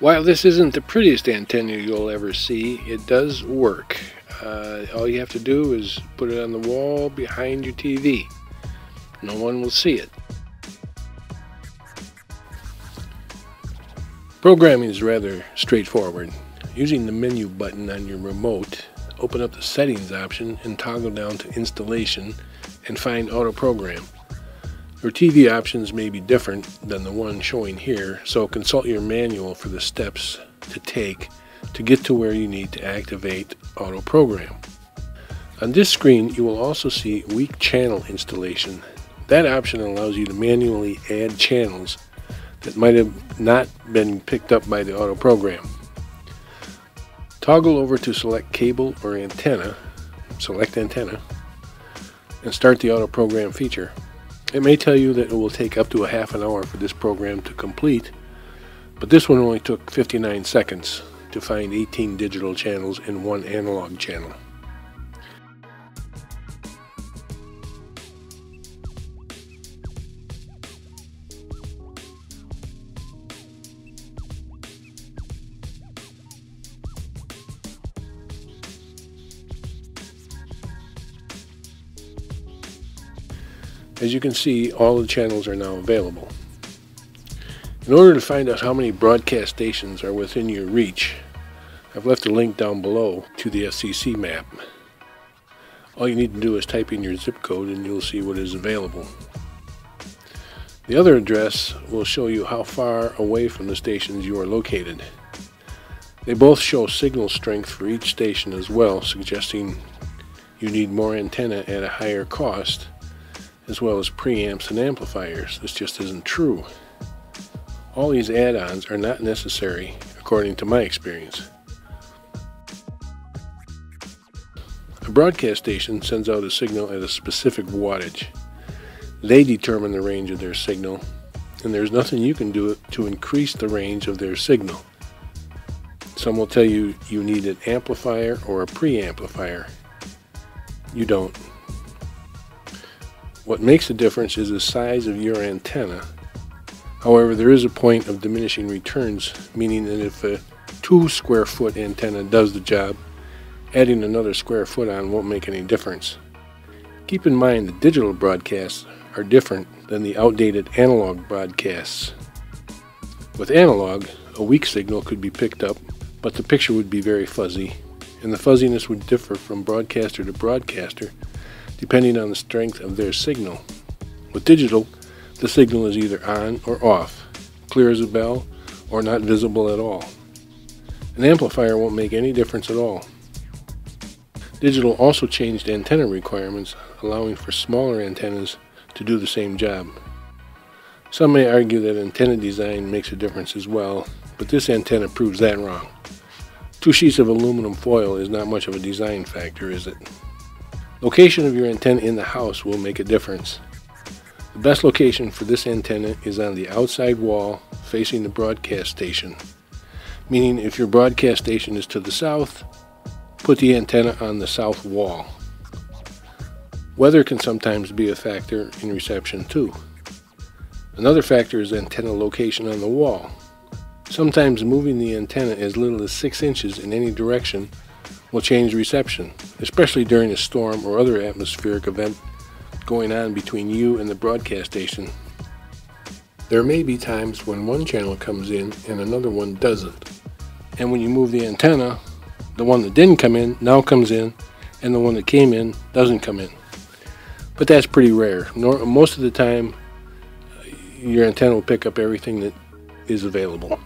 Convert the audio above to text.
While this isn't the prettiest antenna you'll ever see, it does work. Uh, all you have to do is put it on the wall behind your TV. No one will see it. Programming is rather straightforward. Using the menu button on your remote, open up the settings option and toggle down to installation and find auto program. Your TV options may be different than the one showing here, so consult your manual for the steps to take to get to where you need to activate auto program. On this screen, you will also see weak channel installation. That option allows you to manually add channels that might have not been picked up by the auto program. Toggle over to select cable or antenna, select antenna, and start the auto program feature. It may tell you that it will take up to a half an hour for this program to complete, but this one only took 59 seconds to find 18 digital channels and one analog channel. As you can see, all the channels are now available. In order to find out how many broadcast stations are within your reach, I've left a link down below to the FCC map. All you need to do is type in your zip code and you'll see what is available. The other address will show you how far away from the stations you are located. They both show signal strength for each station as well, suggesting you need more antenna at a higher cost as well as preamps and amplifiers. This just isn't true. All these add-ons are not necessary according to my experience. A broadcast station sends out a signal at a specific wattage. They determine the range of their signal, and there's nothing you can do to increase the range of their signal. Some will tell you you need an amplifier or a preamplifier. You don't. What makes a difference is the size of your antenna. However, there is a point of diminishing returns, meaning that if a 2 square foot antenna does the job, adding another square foot on won't make any difference. Keep in mind that digital broadcasts are different than the outdated analog broadcasts. With analog, a weak signal could be picked up, but the picture would be very fuzzy, and the fuzziness would differ from broadcaster to broadcaster depending on the strength of their signal. With digital, the signal is either on or off, clear as a bell, or not visible at all. An amplifier won't make any difference at all. Digital also changed antenna requirements, allowing for smaller antennas to do the same job. Some may argue that antenna design makes a difference as well, but this antenna proves that wrong. Two sheets of aluminum foil is not much of a design factor, is it? Location of your antenna in the house will make a difference. The best location for this antenna is on the outside wall facing the broadcast station. Meaning if your broadcast station is to the south, put the antenna on the south wall. Weather can sometimes be a factor in reception too. Another factor is antenna location on the wall. Sometimes moving the antenna as little as 6 inches in any direction will change reception, especially during a storm or other atmospheric event going on between you and the broadcast station. There may be times when one channel comes in and another one doesn't. And when you move the antenna, the one that didn't come in now comes in, and the one that came in doesn't come in. But that's pretty rare. Most of the time, your antenna will pick up everything that is available.